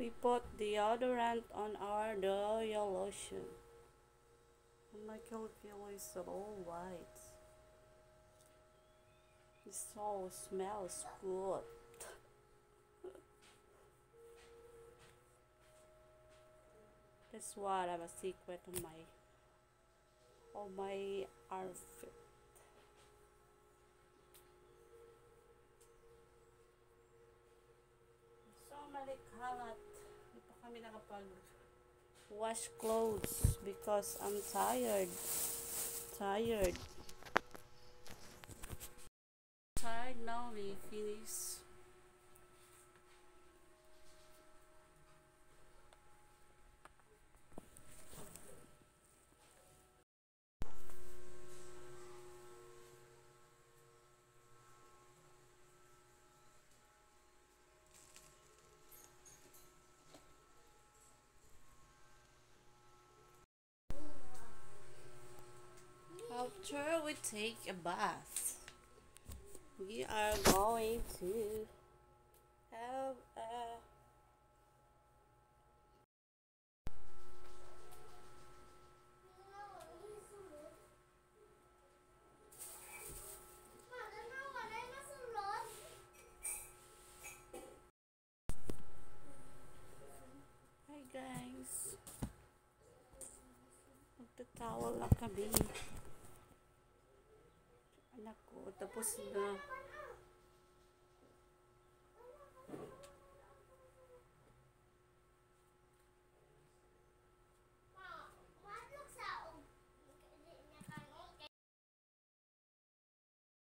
We put deodorant on our royal lotion. And my kilikili is all white. It so smells good. That's why I have a secret on my on my outfit. Hindi pa kami nakapag wash clothes because I'm tired. Tired. Tired now we finish. After we take a bath, we are going to have a Hi guys. Magtatawag lang kami. Anak ko, tapos na.